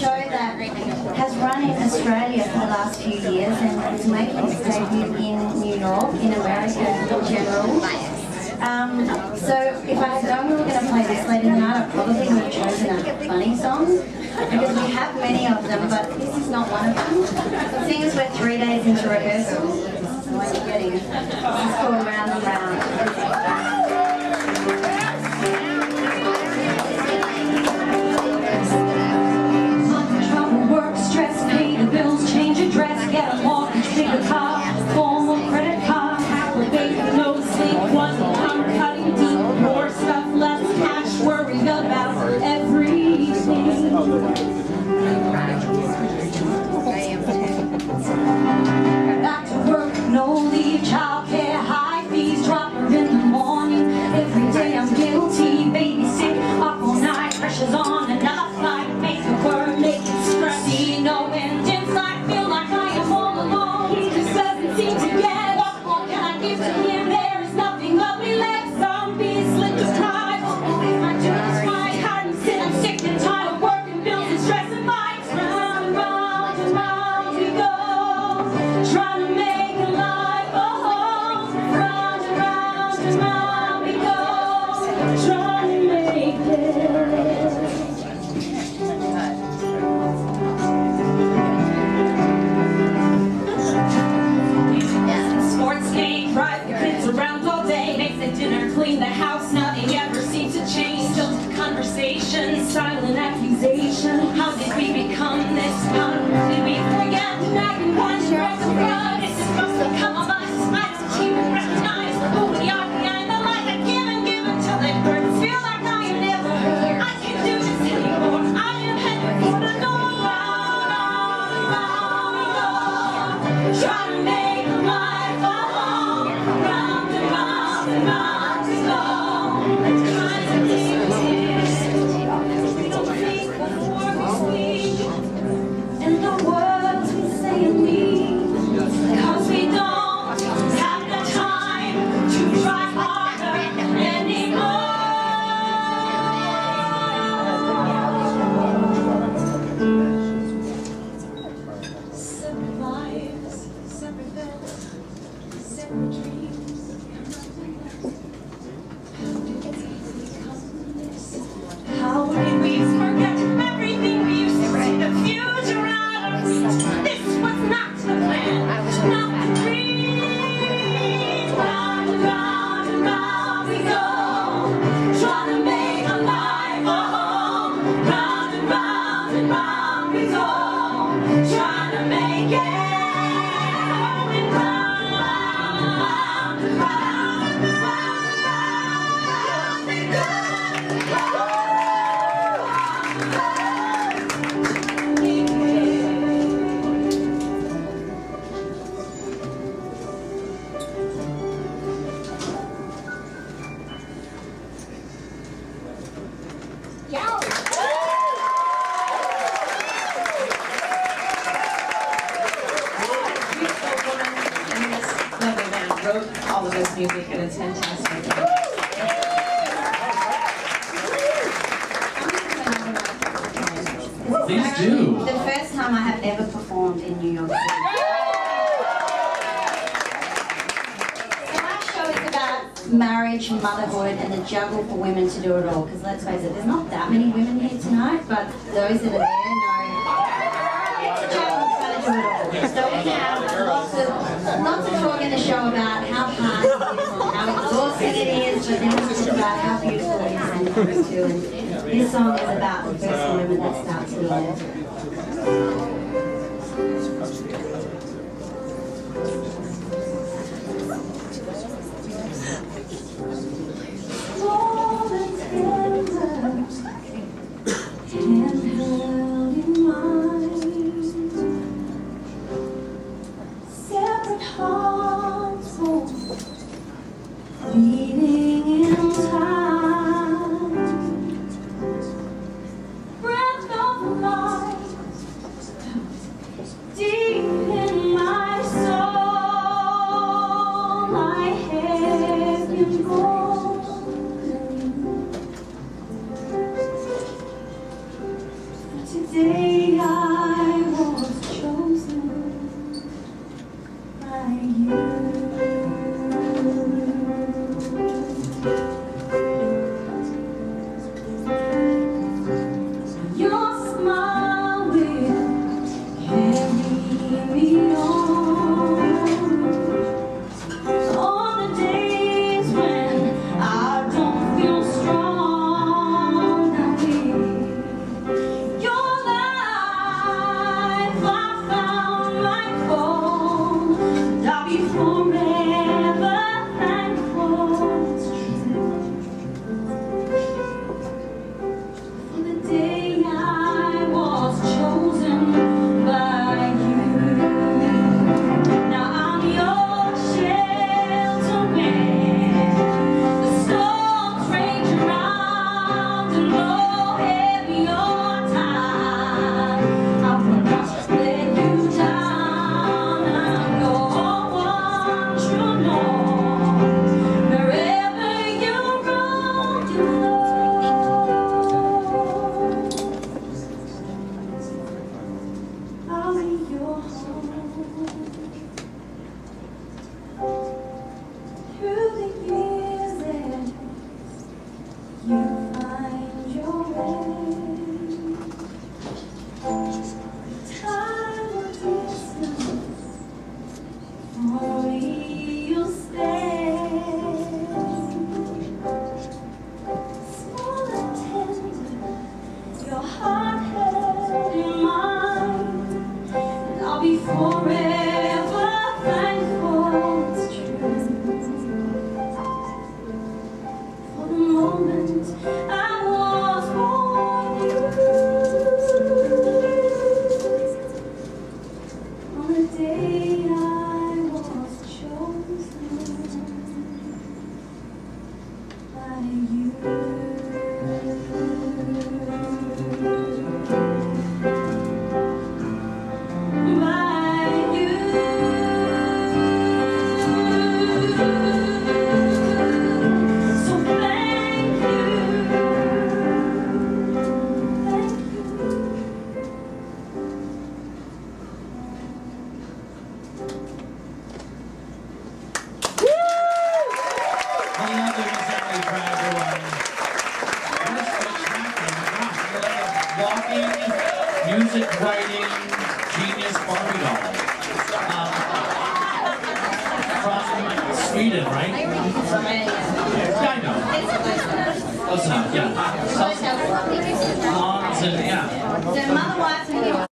show that has run in Australia for the last few years and is making its debut in New York, in America in general. Um, so if I had known we were going to play this later tonight, I probably would have chosen a funny song because we have many of them, but this is not one of them. The thing is, we're three days into rehearsal, so I'm getting. This is called Round and Round. his own, trying to make it. all of this music and it's fantastic. Please do. The first time I have ever performed in New York City. My show is about marriage, motherhood, and the juggle for women to do it all. Because let's face it, there's not that many women here tonight, but those that are there, talking the show about how hard how exhausting it is, but then we talk about how beautiful it is and too. This song is about the first woman that starts to love. forever. Yeah, I know. Close enough, yeah. Yeah. So mother, wife, and